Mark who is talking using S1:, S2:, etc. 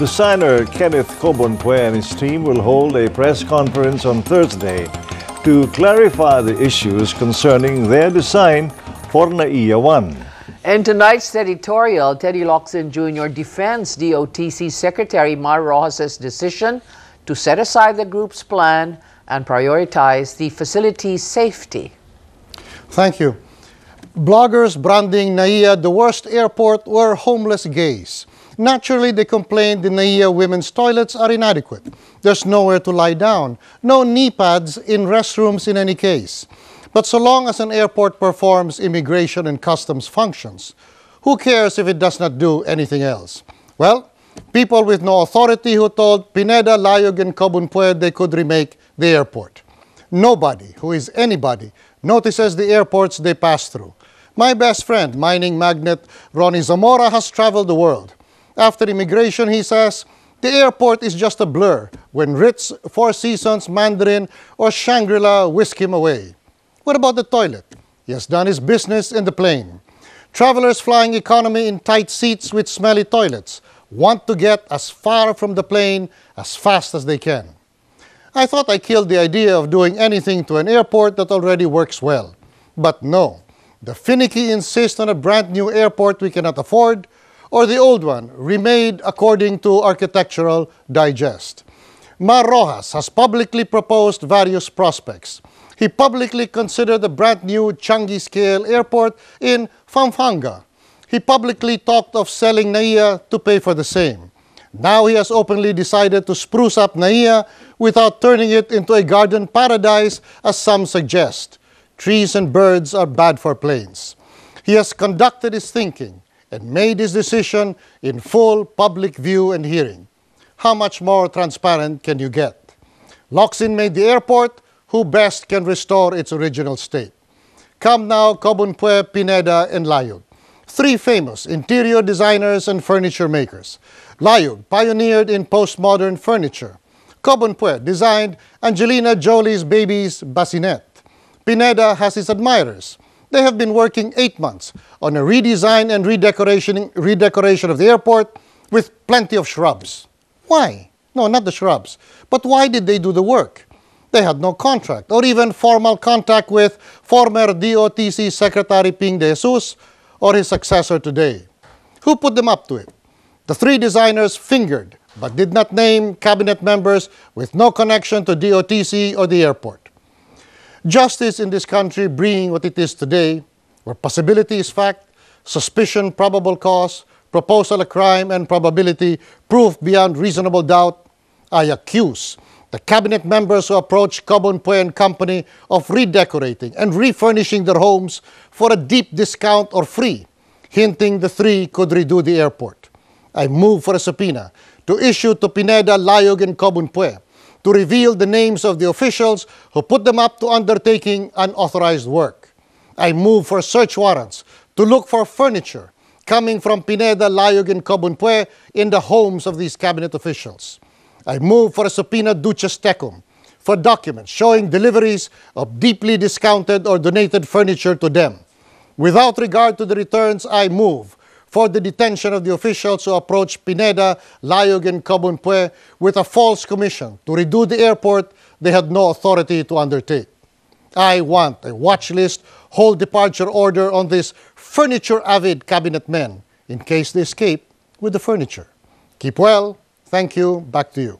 S1: Designer Kenneth Cobonpue and his team will hold a press conference on Thursday to clarify the issues concerning their design for NAIA 1.
S2: In tonight's editorial, Teddy Locsin Jr. defends DOTC Secretary Mar Roxas' decision to set aside the group's plan and prioritize the facility's safety.
S3: Thank you. Bloggers branding NAIA the worst airport were homeless gays. Naturally, they complained the NAIA women's toilets are inadequate. There's nowhere to lie down. No knee pads in restrooms in any case. But so long as an airport performs immigration and customs functions, who cares if it does not do anything else? Well, people with no authority who told Pineda, Layug, and Cobonpue they could remake the airport. Nobody who is anybody notices the airports they pass through. My best friend, mining magnate Ronnie Zamora, has traveled the world. After immigration, he says, the airport is just a blur when Ritz, Four Seasons, Mandarin, or Shangri-La whisk him away. What about the toilet? He has done his business in the plane. Travelers flying economy in tight seats with smelly toilets want to get as far from the plane as fast as they can. I thought I killed the idea of doing anything to an airport that already works well. But no, the finicky insist on a brand new airport we cannot afford, or the old one, remade according to Architectural Digest. Mar Roxas has publicly proposed various prospects. He publicly considered a brand new Changi scale airport in Pampanga. He publicly talked of selling NAIA to pay for the same. Now he has openly decided to spruce up NAIA without turning it into a garden paradise as some suggest. Trees and birds are bad for planes. He has conducted his thinking and made his decision in full public view and hearing. How much more transparent can you get? Locsin made the airport, who best can restore its original state? Come now, Cobonpue, Pineda, and Layug. Three famous interior designers and furniture makers. Layug pioneered in postmodern furniture. Cobonpue designed Angelina Jolie's baby's bassinet. Pineda has his admirers. They have been working eight months on a redesign and redecoration, redecoration of the airport with plenty of shrubs. Why? No, not the shrubs. But why did they do the work? They had no contract or even formal contact with former DOTC Secretary Ping De Jesus or his successor today. Who put them up to it? The three designers fingered but did not name cabinet members with no connection to DOTC or the airport. Justice in this country being what it is today, where possibility is fact, suspicion probable cause, proposal a crime, and probability proof beyond reasonable doubt, I accuse the cabinet members who approached Cobonpue and Company of redecorating and refurnishing their homes for a deep discount or free, hinting the three could redo the airport. I move for a subpoena to issue to Pineda, Layug, and Cobonpue to reveal the names of the officials who put them up to undertaking unauthorized work. I move for search warrants to look for furniture coming from Pineda, Layug, and Cobonpue in the homes of these cabinet officials. I move for a subpoena duces tecum for documents showing deliveries of deeply discounted or donated furniture to them. Without regard to the returns, I move for the detention of the officials who approached Pineda, Layug, and Cobonpue with a false commission to redo the airport they had no authority to undertake. I want a watch list, whole departure order on these furniture-avid cabinet men in case they escape with the furniture. Keep well. Thank you. Back to you.